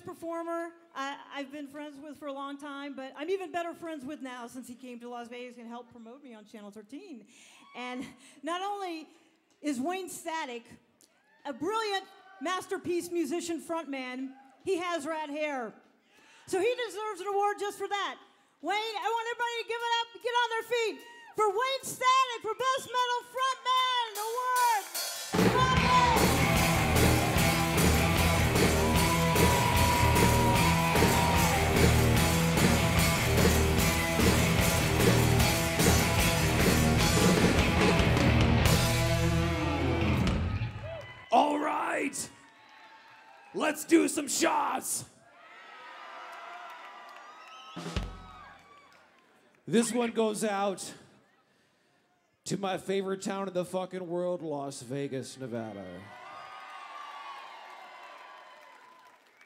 Performer, I, I've been friends with for a long time, but I'm even better friends with now since he came to Las Vegas and helped promote me on Channel 13. And not only is Wayne Static a brilliant masterpiece musician frontman, he has rat hair. So he deserves an award just for that. Wayne, I want everybody to give it up, get on their feet for Wayne Static for All right. Let's do some shots. This one goes out to my favorite town in the fucking world, Las Vegas, Nevada.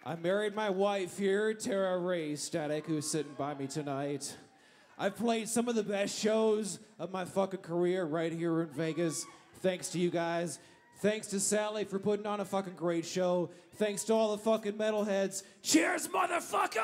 I married my wife here, Tera Wray Static, who's sitting by me tonight. I've played some of the best shows of my fucking career right here in Vegas. Thanks to you guys. Thanks to Sally for putting on a fucking great show. Thanks to all the fucking metalheads. Cheers, motherfuckers!